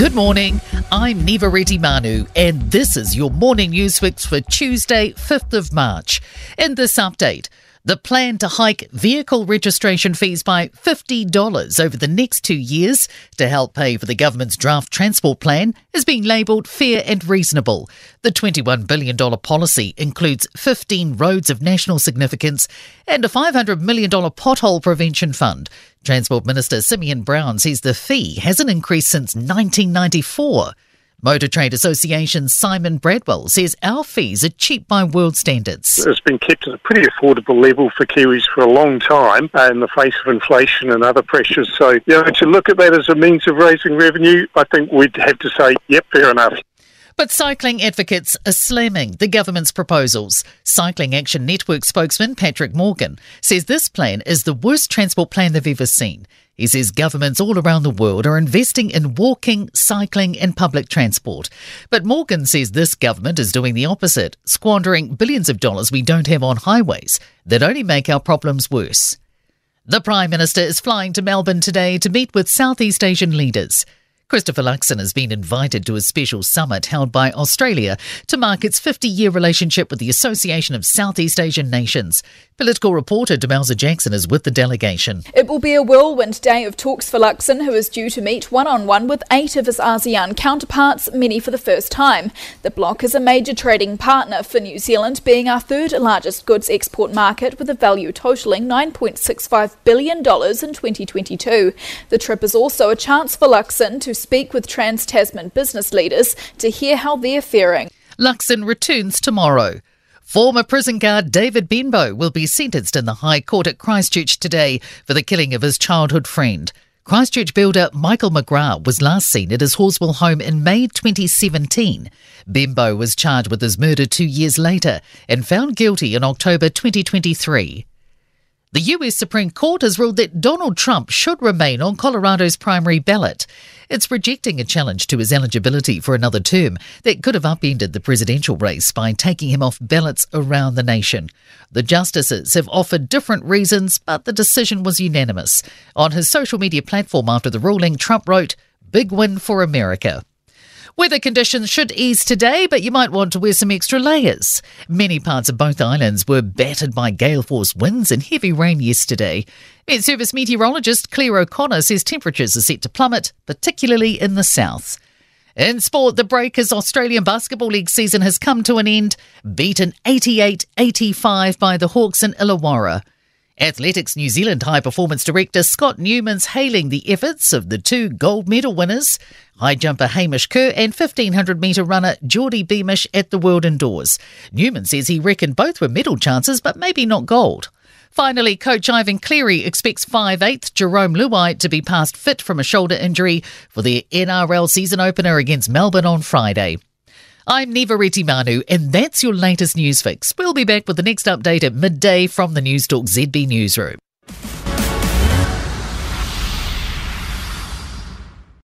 Good morning. I'm Niva Retimanu, and this is your morning news fix for Tuesday, 5th of March. In this update, the plan to hike vehicle registration fees by $50 over the next two years to help pay for the government's draft transport plan is being labelled fair and reasonable. The $21 billion policy includes 15 roads of national significance and a $500 million pothole prevention fund. Transport Minister Simeon Brown says the fee hasn't increased since 1994. Motor Trade Association Simon Bradwell says our fees are cheap by world standards. It's been kept at a pretty affordable level for Kiwis for a long time in the face of inflation and other pressures. So, you know, to look at that as a means of raising revenue, I think we'd have to say, yep, fair enough. But cycling advocates are slamming the government's proposals. Cycling Action Network spokesman Patrick Morgan says this plan is the worst transport plan they've ever seen. He says governments all around the world are investing in walking, cycling, and public transport. But Morgan says this government is doing the opposite, squandering billions of dollars we don't have on highways that only make our problems worse. The Prime Minister is flying to Melbourne today to meet with Southeast Asian leaders. Christopher Luxon has been invited to a special summit held by Australia to mark its 50 year relationship with the Association of Southeast Asian Nations. Political reporter Demelza Jackson is with the delegation. It will be a whirlwind day of talks for Luxon, who is due to meet one on one with eight of his ASEAN counterparts, many for the first time. The bloc is a major trading partner for New Zealand, being our third largest goods export market with a value totalling $9.65 billion in 2022. The trip is also a chance for Luxon to speak with Trans Tasman business leaders to hear how they're faring. Luxon returns tomorrow. Former prison guard David Benbow will be sentenced in the High Court at Christchurch today for the killing of his childhood friend. Christchurch builder Michael McGrath was last seen at his Halswell home in May 2017. Benbow was charged with his murder two years later and found guilty in October 2023. The US Supreme Court has ruled that Donald Trump should remain on Colorado's primary ballot. It's rejecting a challenge to his eligibility for another term that could have upended the presidential race by taking him off ballots around the nation. The justices have offered different reasons, but the decision was unanimous. On his social media platform after the ruling, Trump wrote, Big win for America. Weather conditions should ease today, but you might want to wear some extra layers. Many parts of both islands were battered by gale force winds and heavy rain yesterday. Met Service meteorologist Claire O'Connor says temperatures are set to plummet, particularly in the south. In sport, the Breakers Australian Basketball League season has come to an end, beaten 88 85 by the Hawks in Illawarra. Athletics New Zealand High Performance Director Scott Newman's hailing the efforts of the two gold medal winners, high jumper Hamish Kerr and 1500 metre runner Geordie Beamish at the World Indoors. Newman says he reckoned both were medal chances, but maybe not gold. Finally, coach Ivan Cleary expects 5'8 Jarome Luai to be past fit from a shoulder injury for the NRL season opener against Melbourne on Friday. I'm Niva Retimanu, and that's your latest news fix. We'll be back with the next update at midday from the Newstalk ZB Newsroom.